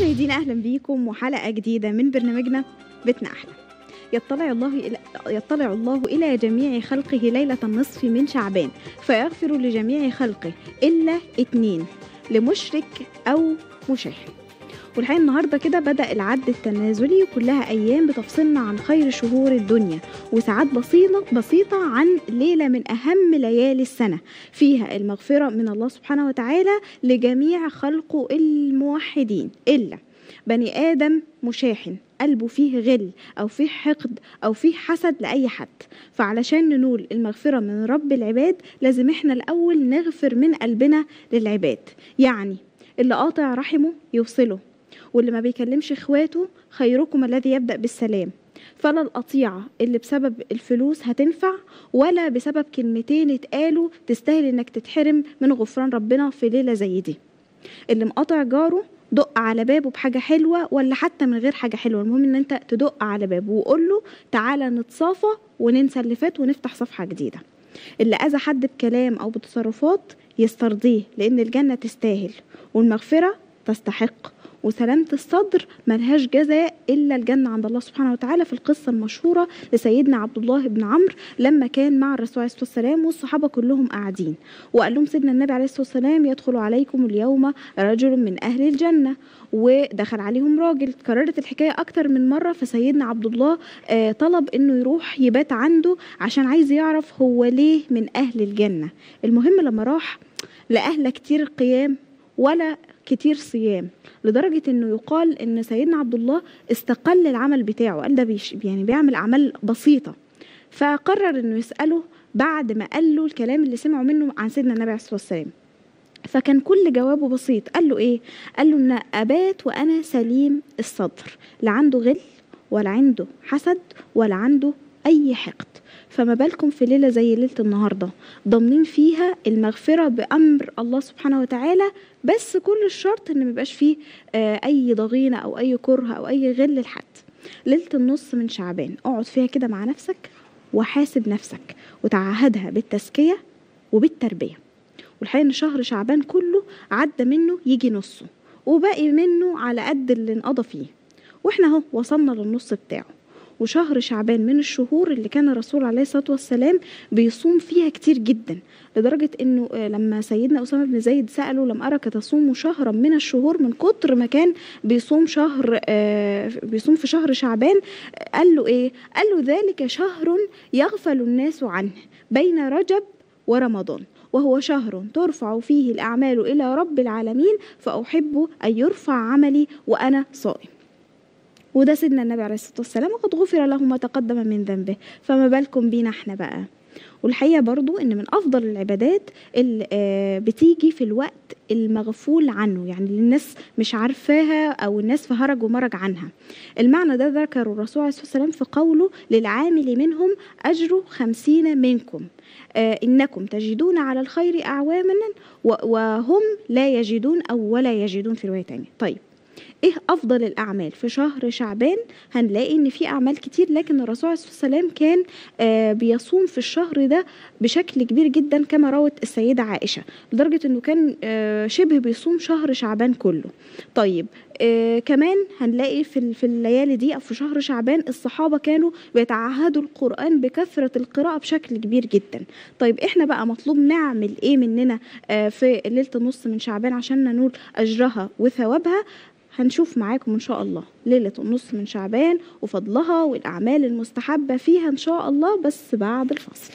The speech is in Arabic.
مشاهدينا أهلا بيكم وحلقة جديدة من برنامجنا بيتنا أحلى. يطلع الله إلى يطلع الله إلى جميع خلقه ليلة النصف من شعبان فيغفر لجميع خلقه إلا اتنين لمشرك أو مشاحن والحقيقة النهاردة كده بدأ العد التنازلي وكلها أيام بتفصلنا عن خير شهور الدنيا وساعات بسيطة بسيطة عن ليلة من أهم ليالي السنة. فيها المغفرة من الله سبحانه وتعالى لجميع خلقه الموحدين إلا بني آدم مشاحن قلبه فيه غل أو فيه حقد أو فيه حسد لأي حد. فعلشان ننول المغفرة من رب العباد لازم إحنا الأول نغفر من قلبنا للعباد. يعني اللي قاطع رحمه يوصله واللي ما بيكلمش إخواته خيركم الذي يبدأ بالسلام. فلا القطيعة اللي بسبب الفلوس هتنفع ولا بسبب كلمتين اتقالوا تستاهل إنك تتحرم من غفران ربنا في ليلة زي دي. اللي مقاطع جاره دق على بابه بحاجة حلوة ولا حتى من غير حاجة حلوة. المهم إن أنت تدق على بابه وقول له تعالى نتصافى وننسى اللي فات ونفتح صفحة جديدة. اللي أذى حد بكلام أو بتصرفات يسترضيه لأن الجنة تستاهل والمغفرة تستحق. وسلامة الصدر ملهاش جزاء إلا الجنة عند الله سبحانه وتعالى في القصة المشهورة لسيدنا عبد الله بن عمرو لما كان مع الرسول عليه الصلاة والسلام والصحابة كلهم قاعدين. وقال لهم سيدنا النبي عليه الصلاة والسلام يدخل عليكم اليوم رجل من أهل الجنة ودخل عليهم راجل. كررت الحكاية أكتر من مرة فسيدنا عبد الله آه طلب إنه يروح يبات عنده عشان عايز يعرف هو ليه من أهل الجنة. المهم لما راح لأهل كتير قيام ولا كتير صيام لدرجة إنه يقال إن سيدنا عبد الله استقل العمل بتاعه قال ده بيش يعني بيعمل أعمال بسيطة. فقرر إنه يسأله بعد ما قال له الكلام اللي سمعه منه عن سيدنا النبي عليه الصلاة والسلام. فكان كل جوابه بسيط قال له إيه؟ قال له إن أبات وأنا سليم الصدر لا عنده غل ولا عنده حسد ولا عنده أي حقد. فما بالكم في ليلة زي ليلة النهارده. ضامنين فيها المغفرة بأمر الله سبحانه وتعالى بس كل الشرط إن ميبقاش فيه آه أي ضغينة أو أي كره أو أي غل لحد. ليلة النص من شعبان. اقعد فيها كده مع نفسك وحاسب نفسك وتعهدها بالتزكية وبالتربية. والحقيقة إن شهر شعبان كله عدى منه يجي نصه وباقي منه على قد اللي انقضى فيه. وإحنا اهو وصلنا للنص بتاعه. وشهر شعبان من الشهور اللي كان الرسول عليه الصلاة والسلام بيصوم فيها كتير جدا لدرجة إنه لما سيدنا أسامة بن زيد سأله لم أرك تصوم شهرا من الشهور من كتر ما كان بيصوم شهر بيصوم في شهر شعبان قال له إيه؟ قال له ذلك شهر يغفل الناس عنه بين رجب ورمضان وهو شهر ترفع فيه الأعمال إلى رب العالمين فأحب أن يرفع عملي وأنا صائم وده سيدنا النبي عليه الصلاة والسلام وقد غفر له ما تقدم من ذنبه. فما بالكم بينا إحنا بقى؟ والحقيقة برضو إن من أفضل العبادات اللي بتيجي في الوقت المغفول عنه. يعني الناس مش عارفاها أو الناس في هرج ومرج عنها. المعنى ده ذكره الرسول عليه الصلاة والسلام في قوله للعامل منهم أجر خمسين منكم. آه إنكم تجدون على الخير أعواما وهم لا يجدون أو ولا يجدون في رواية تانية. طيب إيه أفضل الأعمال؟ في شهر شعبان هنلاقي إن في أعمال كتير لكن الرسول عليه الصلاة والسلام كان آه بيصوم في الشهر ده بشكل كبير جدا كما روت السيدة عائشة لدرجة إنه كان آه شبه بيصوم شهر شعبان كله. طيب كمان هنلاقي في في الليالي دي أو في شهر شعبان الصحابة كانوا بيتعهدوا القرآن بكثرة القراءة بشكل كبير جدا. طيب إحنا بقى مطلوب نعمل إيه مننا آه في ليلة النص من شعبان عشان ننول أجرها وثوابها؟ هنشوف معاكم إن شاء الله. ليلة النص من شعبان وفضلها والأعمال المستحبة فيها إن شاء الله بس بعد الفصل.